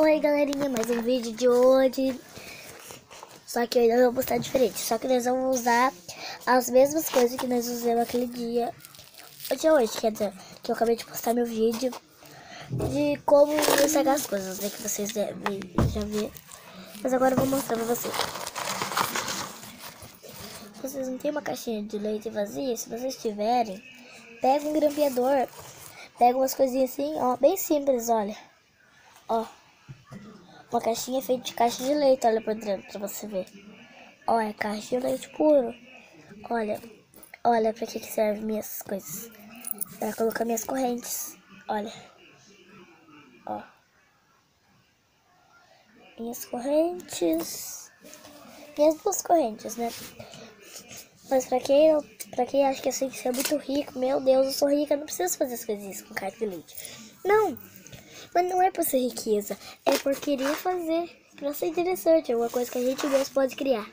Oi galerinha, mais um vídeo de hoje. Só que eu ainda vou postar diferente Só que nós vamos usar as mesmas coisas que nós usamos aquele dia Hoje é hoje, quer dizer Que eu acabei de postar meu vídeo De como estragar as coisas né, Que vocês devem já ver. Mas agora eu vou mostrar pra vocês. Vocês não tem uma caixinha de leite vazia? Se vocês tiverem Pega um grampeador Pega umas coisinhas assim, ó Bem simples, olha. Ó uma caixinha feita de caixa de leite, olha por dentro pra você ver. Olha, caixa de leite puro. Olha, olha pra que, que serve minhas coisas. Pra colocar minhas correntes. Olha. Ó. Minhas correntes. Minhas duas correntes, né? Mas pra quem, pra quem acha que eu sei que você é muito rico, meu Deus, eu sou rica, não preciso fazer as coisinhas com caixa de leite. Não! Mas não é por ser riqueza, é por querer fazer, pra ser interessante, é uma coisa que a gente mesmo pode criar.